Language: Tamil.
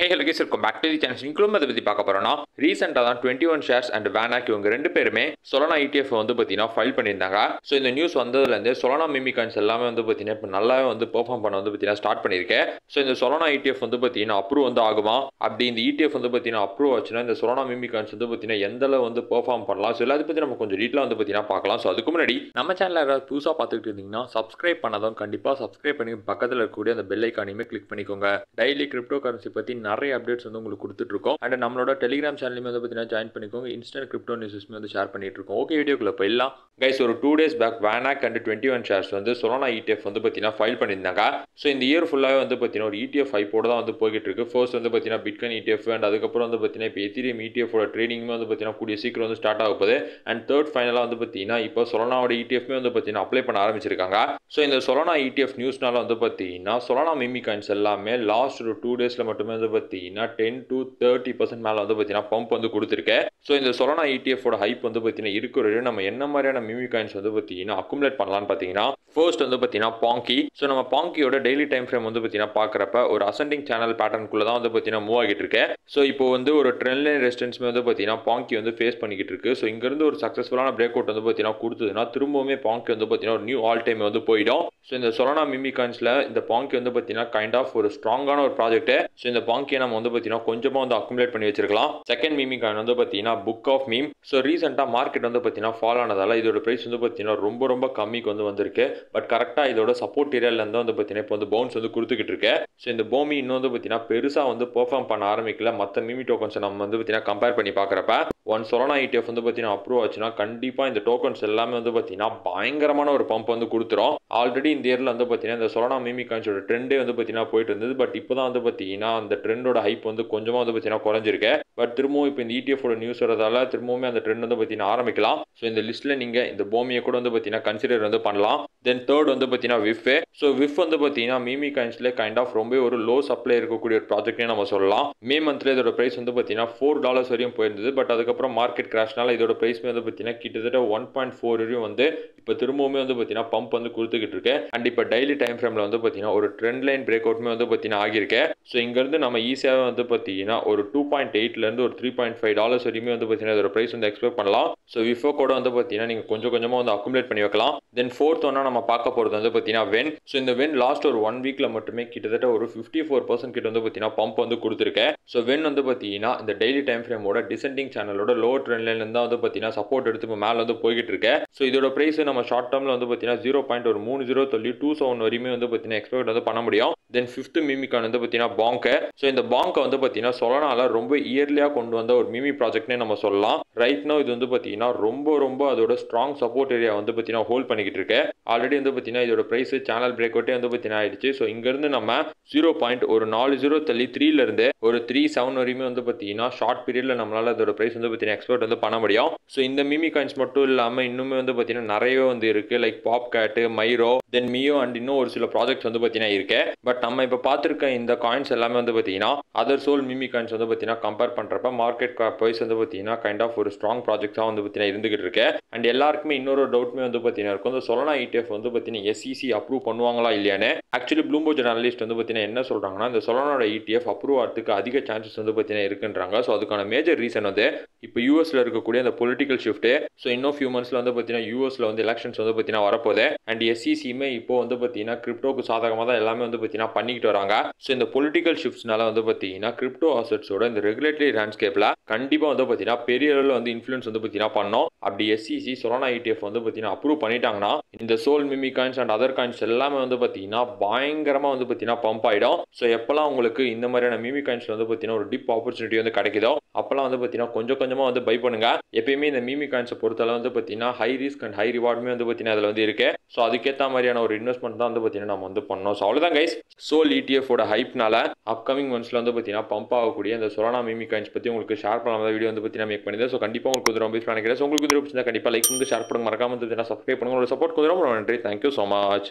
ஹே ஹலோ கேஸ் இருக்கும் பேக் டு தி சேனல் இன்க்ளூம் அதை பற்றி பார்க்க போகிறோம்னா ரீசெண்டாக தான் twenty one shares and VanEck இவங்க ரெண்டு பேருமே சொலனா ஐடிஎஃப் வந்து பார்த்தீங்கன்னா ஃபைல் பண்ணியிருந்தாங்க. ஸோ இந்த நியூஸ் வந்ததுலேருந்து சொலனா மிமிகான்ஸ் எல்லாமே வந்து பார்த்தீங்கன்னா இப்போ நல்லாவே வந்து பெர்ஃபார்ம் பண்ண வந்து பார்த்தீங்கன்னா ஸ்டார்ட் பண்ணியிருக்கேன் ஸோ இந்த சொலனா ஐடிஎஃப் வந்து பார்த்தீங்கன்னா அப்ரூவ் வந்து ஆகுமா? அப்படி இந்த ஈடிஎஃப் வந்து பார்த்தீங்கன்னா அப்ரூவ் ஆச்சுன்னா இந்த சொலனா மிமிகான்ஸ் வந்து பார்த்தீங்கன்னா எந்த அளவு வந்து பெர்ஃபார்ம் பண்ணலாம்? ஸோ எல்லாத்தையும் பற்றி நம்ம கொஞ்சம் டீட்டெயில் வந்து பார்த்தீங்கன்னா பார்க்கலாம். ஸோ அதுக்கு முன்னாடி நம்ம சேனலில் யாராவது புதுசாக பார்த்துக்கிட்டு இருந்தீங்கன்னா சப்ஸ்கிரைப் பண்ணாதான் கண்டிப்பாக சப்ஸ்கிரைப் பண்ணி பக்கத்தில் இருக்கக்கூடிய அந்த பெல் ஐக்கானையுமே கிளிக் பண்ணிக்கோங்க. டெய்லி கிரிப்டோ கரன்சி பற்றி நிறைய அப்டேட்ஸ் வந்து உங்களுக்கு கொடுத்துட்ருக்கோம். அண்ட் நம்மளோட டெலிகிராம் சேனலுமே வந்து பார்த்தீங்கன்னா ஜாயின் பண்ணிக்கோங்க. இன்ஸ்டன்ட் கிரிப்டோ நியூஸஸ்மே வந்து ஷேர் பண்ணிட்டு இருக்கோம் ஓகே வீடியோக்குள்ள போயிடலாம். கைஸ் ஒரு two days back VanEck and twenty one shares வந்து சொலோனா இடிஎஃப் வந்து பார்த்தீங்கன்னா ஃபைல் பண்ணியிருந்தாங்க. ஸோ இந்த இயர் ஃபுல்லாகவே வந்து பார்த்தீங்கன்னா ஒரு இடிஎஃப் ஹைப்போட தான் வந்து போய்கிட்டு இருக்கு ஃபர்ஸ்ட் வந்து பார்த்தீங்கன்னா பிட்காயின் இடிஎஃப் அண்ட் அதுக்கப்புறம் வந்து பார்த்தீங்கன்னா இப்போ எத்திரியம் இடிஎஃபோட ட்ரேடிங்குமே வந்து பார்த்தீங்கன்னா கூடிய சீக்கிரம் வந்து ஸ்டார்ட் ஆக போகுது. அண்ட் தேர்ட் ஃபைனலாக வந்து பார்த்தீங்கன்னா இப்போ சொலனாவோட இடிஎஃப்மே வந்து பார்த்தீங்கன்னா அப்ளை பண்ண ஆரம்பிச்சிருக்காங்க. ஸோ இந்த சொலனா இடிஎஃப் நியூஸ்னால வந்து பார்த்தீங்கன்னா சொலனா மிமி காயின்ஸ் எல்லாமே லாஸ்ட் ஒரு டூ டேஸில் மட்டுமே வந்து பார்த்தீங்கன்னா டென் டு தேர்ட்டி பர்சன்ட் மேலே வந்து பார்த்தீங்கன்னா பம்ப் வந்து கொடுத்துருக்கேன். ஸோ இந்த சொலனா ETFோட ஹைப் வந்து பார்த்தீங்கன்னா இருக்கிறது நம்ம என்ன மாதிரியான மிமி காயின்ஸ் வந்து பார்த்தீங்கன்னா அக்குமுலேட் பண்ணலாம்னு பார்த்தீங்கன்னா ஃபர்ஸ்ட் வந்து பார்த்தீங்கன்னா பாங்கி ஸோ நம்ம பாங்கியோட டெய்லி டைம் ஃப்ரேம் வந்து பார்த்தீங்கன்னா பார்க்குறப்ப ஒரு அசெண்டிங் சேனல் பேட்டர்னுக்குள்ள தான் வந்து பார்த்தீங்கன்னா மூவ் ஆகிட்டு இருக்கு ஸோ இப்போ வந்து ஒரு ட்ரெண்ட் லைன் ரெசிஸ்டன்ஸ்மே வந்து பார்த்தீங்கன்னா பாங்கி வந்து ஃபேஸ் பண்ணிக்கிட்டு இருக்கு ஸோ இங்கேருந்து ஒரு சக்ஸஸ்ஃபுல்லான பிரேக் அவுட் வந்து பார்த்தீங்கன்னா கொடுத்ததுன்னா திரும்பவுமே பாங்கி வந்து பார்த்தீங்கன்னா ஒரு நியூ ஆல் டைம் வந்து போயிடும் ஸோ இந்த சொலனா மிமி காயின்ஸில் இந்த பாங்கி வந்து பார்த்தீங்கன்னா கைண்ட் ஆஃப் ஒரு ஸ்ட்ராங்கான ஒரு ப்ராஜெக்ட் ஸோ இந்த பாங்கியை நம்ம வந்து பார்த்தீங்கன்னா கொஞ்சமாக வந்து அக்குமுலேட் பண்ணி வச்சிருக்கலாம் செகண்ட் மிமி காயின் வந்து பார்த்தீங்கன்னா புக் ஆஃப் மீம் ஸோ ரீசெண்டாக மார்க்கெட் வந்து பார்த்தீங்கன்னா ஃபால் ஆனதால் இதோட ப்ரைஸ் வந்து பார்த்தீங்கன்னா ரொம்ப ரொம்ப கம்மிக்கு வந்து வந்திருக்கு பட் கரெக்டாக இதோட சப்போர்ட் ஏரியாவிலேருந்து வந்து பார்த்தீங்கன்னா இப்போ வந்து பவுன்ஸ் வந்து கொடுத்துக்கிட்டு இருக்கு ஸோ இந்த பூமி இன்னும் வந்து பார்த்தீங்கன்னா பெருசாக வந்து பெர்ஃபார்ம் பண்ண ஆரம்பிக்கல மற்ற மிமி டோக்கன்ஸை நம்ம வந்து பார்த்தீங்கன்னா கம்பேர் பண்ணி பார்க்குறப்ப ஒன் சொலனா ஐடிஎஃப் வந்து பார்த்தீங்கன்னா அப்ரூவ் ஆச்சுன்னா கண்டிப்பாக இந்த டோக்கன்ஸ் எல்லாமே வந்து பார்த்தீங்கன்னா பயங்கரமான ஒரு பம்ப் வந்து கொடுத்துரும் ஆல்ரெடி இந்த இயரில் வந்து பார்த்தீங்கன்னா இந்த சொலனா மிமி காயின்ஸோட ட்ரெண்டே வந்து பார்த்தீங்கன்னா போயிட்டு இருந்தது பட் இப்போ தான் வந்து பார்த்தீங்கன்னா அந்த ட்ரெண்டோட ஹைப் வந்து கொஞ்சமாக வந்து பார்த்தீங்கன்னா குறைஞ்சிருக்கு பட் திரும்பவும் இப்போ இந்த இடிஎஃபோட நியூஸ் வரதால திரும்பவுமே அந்த ட்ரெண்ட் வந்து பார்த்தீங்கன்னா ஆரம்பிக்கலாம் ஸோ இந்த லிஸ்ட்டில் நீங்கள் இந்த பூமியை கூட வந்து பார்த்தீங்கன்னா கன்சிடர் வந்து பண்ணலாம் தென் தேர்ட் வந்து பார்த்தீங்கன்னா விஃபே ஸோ விஃப் வந்து பார்த்தீங்கன்னா மிமி காயின்ஸ்ல கைண்ட் ஆஃப் ரொம்ப ஒரு லோ சப்ளை இருக்கக்கூடிய ஒரு ப்ராஜெக்ட்னே நம்ம சொல்லலாம் மே மந்த்ல இதோட ப்ரைஸ் வந்து பார்த்தீங்கன்னா ஃபோர் டாலர்ஸ் வரையும் போயிருந்தது பட் அதுக்கப்புறம் மார்க்கெட் கிராஷ்னால இதோட ப்ரைஸ் வந்து பார்த்தீங்கன்னா கிட்டத்தட்ட ஒன் பாயிண்ட் ஃபோர் வரையும் வந்து இப்போ திரும்பவுமே வந்து பார்த்தீங்கன்னா பம்ப் வந்து கொடுத்துக்கிட்டு இருக்கு அண்ட் இப்போ டெய்லி டைம் ஃப்ரேமில் வந்து பார்த்தீங்கன்னா ஒரு ட்ரெண்ட் லைன் பிரேக் அவுட்மே வந்து பார்த்தீங்கன்னா ஆகியிருக்கேன் ஸோ இங்கேருந்து நம்ம ஈஸியாகவே வந்து பார்த்தீங்கன்னா ஒரு டூ பாயிண்ட் இருந்து ஒரு த்ரீ பாயிண்ட் ஃபைவ் டாலர்ஸ் வரையுமே வந்து பார்த்தீங்கன்னா இதோட ப்ரைஸ் வந்து எக்ஸ்பெக்ட் பண்ணலாம். ஸோ விஃபோ கூட வந்து பார்த்தீங்கன்னா நீங்கள் கொஞ்சம் கொஞ்சமாக வந்து அக்குமுலேட் பண்ணி வைக்கலாம். தென் ஃபோர்த் ஒன்றா நம்ம பார்க்க போகிறது வந்து பார்த்தீங்கன்னா வென் ஸோ இந்த வென் லாஸ்ட் ஒரு ஒன் வீக்கில் மட்டுமே கிட்டத்தட்ட ஒரு ஃபிஃப்டி ஃபோர் பர்சன்ட் கிட்ட வந்து பார்த்தீங்கன்னா பம்ப் வந்து கொடுத்துருக்கேன். ஸோ வென் வந்து பார்த்தீங்கன்னா இந்த டெய்லி டைம் ஃப்ரேமோட டிசெண்டிங் சேனலோட லோ ட்ரெண்ட் தான் வந்து பார்த்தீங்கன்னா சப்போர்ட் எடுத்து இப்போ மேலே வந்து போய்கிட்டு இருக்கேன் ஸோ இதோட ப்ரைஸ் நம்ம ஷார்ட் டேர்மில் வந்து பார்த்தீங்கன்னா ஜீரோ பாயிண்ட் ஒரு மூணு ஜீரோ சொல்லி டூ செவன் வரையுமே வந்து பார்த்தீங்கன்னா எக்ஸ்பெக்ட் வந்து பண்ண முடியும். தென் ஃபிஃப்த்து மிமிக்கான் வந்து பார்த்தீங்கன்னா பாங்கை ஸோ இந்த பாங்கை வந்து பார்த்தீங்கன்னா சொல்லனால ரொம்ப இயர்லியாக கொண்டு வந்த ஒரு மிமி ப்ராஜெக்ட்னே நம்ம சொல்லலாம். ரைட் நோ இது வந்து பார்த்தீங்கன்னா ரொம்ப ரொம்ப அதோட ஸ்ட்ராங் சப்போர்ட் ஏரியா வந்து பார்த்தீங்கன்னா ஹோல்ட் பண்ணிக்கிட்டு இருக்கு ஆல்ரெடி வந்து பார்த்தீங்கன்னா இதோட ப்ரைஸ் சேனல் பிரேக் அவுட்டே வந்து பார்த்தீங்கன்னா ஆயிடுச்சு ஸோ இங்கேருந்து நம்ம ஜீரோ பாயிண்ட் ஒரு நாலு ஜீரோ தள்ளி த்ரீலேருந்து ஒரு த்ரீ செவன் வரையுமே வந்து பார்த்தீங்கன்னா ஷார்ட் பீரியடில் நம்மளால் அதோட ப்ரைஸ் வந்து பார்த்தீங்கன்னா எக்ஸ்போர்ட் வந்து பண்ண முடியும் ஸோ இந்த மிமி காயின்ஸ் மட்டும் இல்லாமல் இன்னுமே வந்து பார்த்தீங்கன்னா நிறையவே வந்து இருக்குது லைக் பாப் கேட்டு மைரோ தென் மியோ அண்ட் இன்னும் ஒரு சில ப்ராஜெக்ட்ஸ் வந்து பார்த்தீங்கன்னா இருக்கு பட் நம்ம இப்போ பார்த்துருக்க இந்த காயின்ஸ் எல்லாமே வந்து பார்த்தீங்கன்னா அதர் சோல் மிமி காயின்ஸ் வந்து பார்த்தீங்கன்னா கம்பேர் பண்ணுறப்ப மார்க்கெட் ப்ரைஸ் வந்து பார்த்தீங்கன்னா கைண்ட் ஆஃப் ஒரு ஸ்ட்ராங் ப்ராஜெக்டாக வந்து பார்த்தீங்கன்னா இருந்துகிட்டு இருக்கு அண்ட் எல்லாருக்குமே இன்னொரு டவுட்மே வந்து பார்த்தீங்கன்னா இருக்கும் இந்த சொலனா ETF வந்து பார்த்தீங்கன்னா எஸ்இசி அப்ரூவ் பண்ணுவாங்களா இல்லையானு ஆக்சுவலி ப்ளூம்போஜ் அனலிஸ்ட் வந்து பார்த்தீங்கன்னா என்ன சொல்கிறாங்கன்னா இந்த சொலனோட இடிஎஃப் அப்ரூவ் ஆகிறதுக்கு அதிக சான்சஸ் வந்து பார்த்தீங்கன்னா இருக்குன்றாங்க ஸோ அதுக்கான மேஜர் ரீசன் வந்து இப்போ யூஎஸ்ல இருக்கக்கூடிய அந்த பொலிட்டிக்கல் ஷிஃப்ட்டு ஸோ இன்னும் ஃபியூ மந்த்ஸில் வந்து பார்த்தீங்கன்னா யூஎஸ்ல வந்து எலெக்ஷன்ஸ் வந்து பார்த்தீங்கன்னா வரப்போகுது அண்ட் எஸ்இசியுமே இப்போ வந்து பார்த்தீங்கன்னா கிரிப்டோக்கு சாதகமாக தான் எல்லாமே வந்து பார்த்தீங்கன்னா பண்ணிக்கிட்டு வராங்க ஸோ இந்த பொலிட்டிக்கல் ஷிஃப்ட்ஸ்னால வந்து பார்த்தீங்கன்னா கிரிப்டோ ஆசட்ஸோட இந்த ரெகுலேட்டரி லேண்ட்ஸ்கேப்பில் கண்டிப்பாக வந்து பார்த்தீங்கன்னா பெரிய அளவில் வந்து இன்ஃப்ளூயன்ஸ் வந்து பார்த்தீங்கன்னா பண்ணோம். அப்படி எஸ்சிசி சொலானா ஐடிஎஃப் வந்து பார்த்தீங்கன்னா அப்ரூவ் பண்ணிட்டாங்கன்னா இந்த Sol meme coins and other coins எல்லாமே வந்து பார்த்தீங்கன்னா பயங்கரமாக வந்து பார்த்தீங்கன்னா பம்ப் ஆகிடும் ஸோ எப்போல்லாம் உங்களுக்கு இந்த மாதிரியான மிமி காயின்ஸ் வந்து பார்த்தீங்கன்னா ஒரு டிப் ஆப்பர்ச்சுனிட்டி வந்து கிடைக்குதோ அப்போல்லாம் வந்து பார்த்தீங்கன்னா கொஞ்சம் கொஞ்சமாக வந்து பை பண்ணுங்க. எப்பயுமே இந்த மீமி காயின்ஸை பொறுத்தளவு வந்து பார்த்தீங்கன்னா ஹை ரிஸ்க் அண்ட் ஹை ரிவார்டுமே வந்து பார்த்தீங்கன்னா அதில் வந்து இருக்குது ஸோ அதுக்கேற்ற மாதிரியான ஒரு இன்வெஸ்ட்மெண்ட் தான் வந்து பார்த்தீங்கன்னா நம்ம வந்து பண்ணோம் ஸோ அவ்வளோதான் கைஸ் சோல் இடிஎஃபோட ஹைப்னால அப்கமிங் மந்த்ஸில் வந்து பார்த்தீங்கன்னா பம்ப் ஆகக்கூடிய இந்த சொலானா மீமி காயின்ஸ் பற்றி உங்களுக்கு ஷேர் பண்ணாமல் வீடியோ வந்து பார்த்தீங்கன்னா மேக் பண்ணியிருந்தேன். ஸோ கண்டிப்பாக உங்களுக்கு வந்து ரொம்ப நினைக்கிறேன். ஸோ உங்களுக்கு வந்து பிடிச்சிருந்தா கண்டிப்பாக லைக் வந்து ஷேர் பண்ணுங்க. மறக்காமல் வந்து சப்ஸ்கிரைப் பண்ணுங்க. உங்களோட சப்போர்ட் கொஞ்சம் ரொம்ப நன்றி. Thank you so much